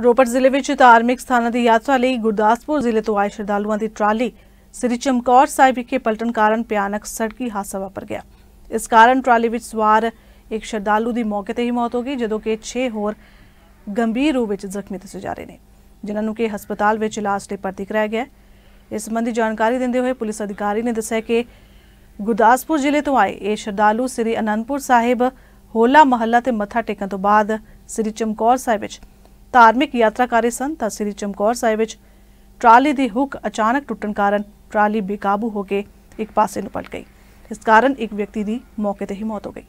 ਰੋਪੜ ਜ਼ਿਲ੍ਹੇ ਵਿੱਚ ਧਾਰਮਿਕ ਸਥਾਨਾਂ ਦੀ ਯਾਤਰਾ ਲਈ ਗੁਰਦਾਸਪੁਰ ਜ਼ਿਲ੍ਹੇ ਤੋਂ ਆਏ ਸ਼ਰਧਾਲੂਆਂ ਦੀ ਟਰਾਲੀ ਸ੍ਰੀ ਚਮਕੌਰ ਸਾਹਿਬ ਵਿਖੇ ਪਲਟਣ ਕਾਰਨ ਭਿਆਨਕ ਸੜਕੀ ਹਾਦਸਾ ਵਾਪਰ ਗਿਆ। ਇਸ ਕਾਰਨ ਟਰਾਲੀ ਵਿੱਚ ਸਵਾਰ ਇੱਕ ਸ਼ਰਧਾਲੂ ਦੀ ਮੌਕੇ ਤੇ ਹੀ ਮੌਤ ਹੋ ਗਈ, ਜਦੋਂ ਕਿ 6 ਹੋਰ ਗੰਭੀਰ ਰੂਪ ਵਿੱਚ ਜ਼ਖਮੀ ਦੱਸੇ ਜਾ ਰਹੇ ਨੇ, ਜਿਨ੍ਹਾਂ ਨੂੰ ਕਿ ਹਸਪਤਾਲ ਵਿੱਚ ਇਲਾਜ ਲਈ ਭਰਤੀ ਕਰਾਇਆ ਗਿਆ ਇਸ ਸੰਬੰਧੀ ਜਾਣਕਾਰੀ ਦਿੰਦੇ ਹੋਏ ਪੁਲਿਸ ਅਧਿਕਾਰੀ ਨੇ ਦੱਸਿਆ ਕਿ ਗੁਰਦਾਸਪੁਰ ਜ਼ਿਲ੍ਹੇ ਤੋਂ ਆਏ ਇਹ ਸ਼ਰਧਾਲੂ ਸ੍ਰੀ ਅਨੰਦਪੁਰ ਸਾਹਿਬ ਹੋਲਾ ਮਹੱਲਾ ਤੇ ਮੱਥਾ ਟੇਕਣ ਤੋਂ ਬਾਅਦ ਸ੍ਰੀ ਚਮਕੌਰ ਸਾਹਿਬ ਵਿੱਚ ਧਾਰਮਿਕ ਯਾਤਰਾ ਕਰ ਰਹੇ ਸਨ ਤਾਂ ਸ੍ਰੀ ਚਮਕੌਰ ਸਾਹਿਬ ਵਿੱਚ ਟਰਾਲੀ ਦੀ ਹੁੱਕ ਅਚਾਨਕ ਟੁੱਟਣ ਕਾਰਨ ਟਰਾਲੀ ਬੇਕਾਬੂ ਹੋ ਕੇ ਇੱਕ ਪਾਸੇ ਨੂੰ ਪਲਟ ਗਈ। ਇਸ ਕਾਰਨ ਇੱਕ ਵਿਅਕਤੀ ਦੀ ਮੌਕੇ ਤੇ ਹੀ ਮੌਤ ਹੋ ਗਈ।